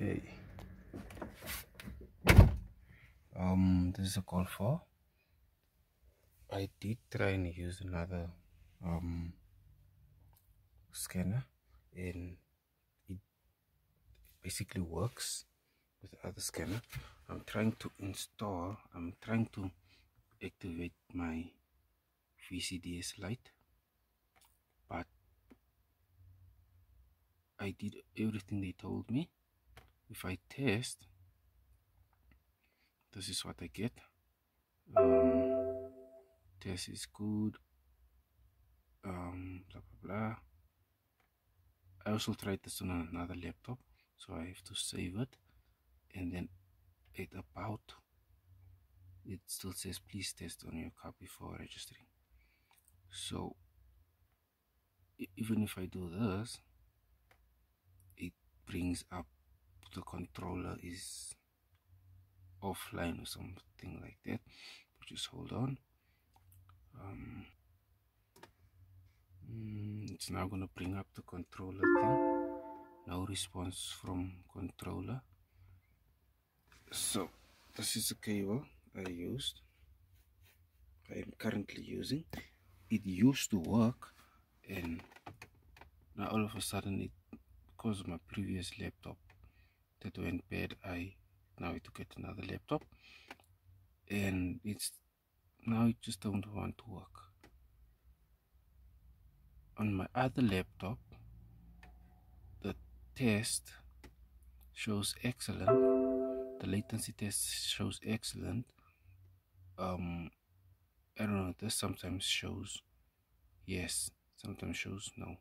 okay. Um this is a call for. I did try and use another um scanner and it basically works with the other scanner. I'm trying to install i'm trying to activate my VCDS-Lite but i did everything they told me if i test this is what I get. Um, test is good. Um, blah blah blah. I also tried this on another laptop so I have to save it. And then at about it still says please test on your car before registering. So even if I do this it brings up the controller is offline or something like that. But just hold on. Um, mm, it's now going to bring up the controller thing. No response from controller. So this is the cable I used. I am currently using. It used to work and now all of a sudden it because of my previous laptop that went bad I now to get another laptop. And it's now it just don't want to work. On my other laptop the test shows excellent. The latency test shows excellent. Um i don't know this sometimes shows yes sometimes shows no.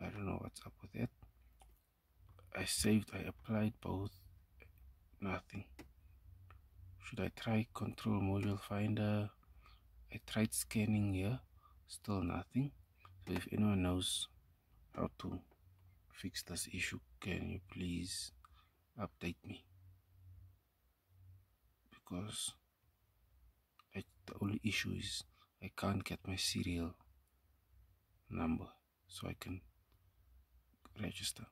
I don't know what's up with that i saved i applied both nothing. Should I try control module finder? I tried scanning here still nothing. So if anyone knows how to fix this issue can you please update me? Because I, the only issue is I can't get my serial number so I can register